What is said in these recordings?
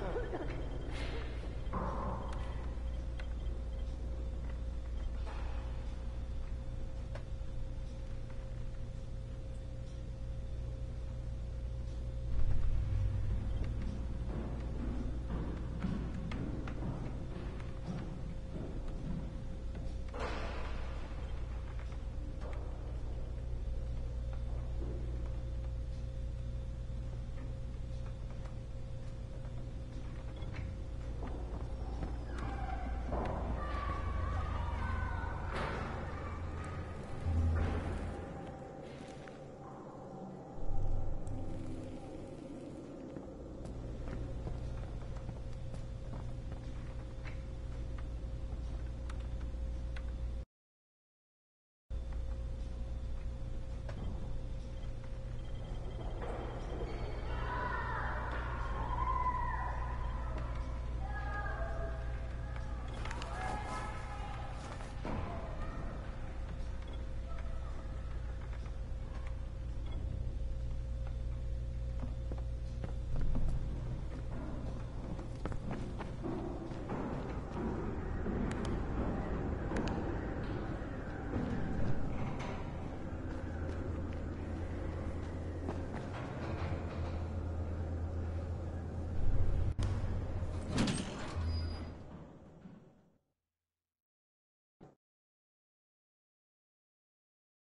don't know.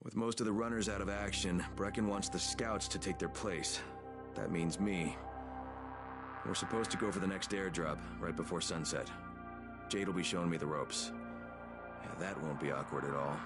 With most of the runners out of action, Brecken wants the scouts to take their place. That means me. We're supposed to go for the next airdrop, right before sunset. Jade will be showing me the ropes. Yeah, that won't be awkward at all.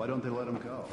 Why don't they let him go?